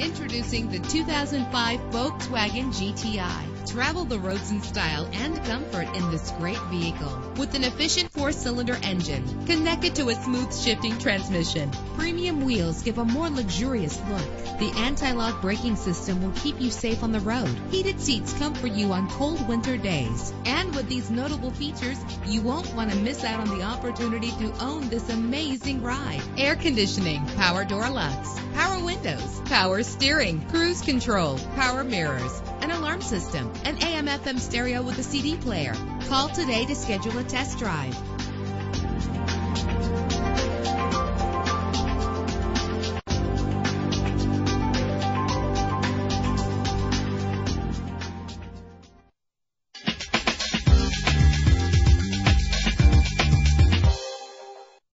Introducing the 2005 Volkswagen GTI. Travel the roads in style and comfort in this great vehicle. With an efficient four-cylinder engine connected to a smooth shifting transmission. Premium wheels give a more luxurious look. The anti-lock braking system will keep you safe on the road. Heated seats comfort you on cold winter days. And with these notable features, you won't want to miss out on the opportunity to own this amazing ride. Air conditioning, power door locks, power windows, power steering, cruise control, power mirrors, an alarm system, an AM FM stereo with a CD player. Call today to schedule a test drive.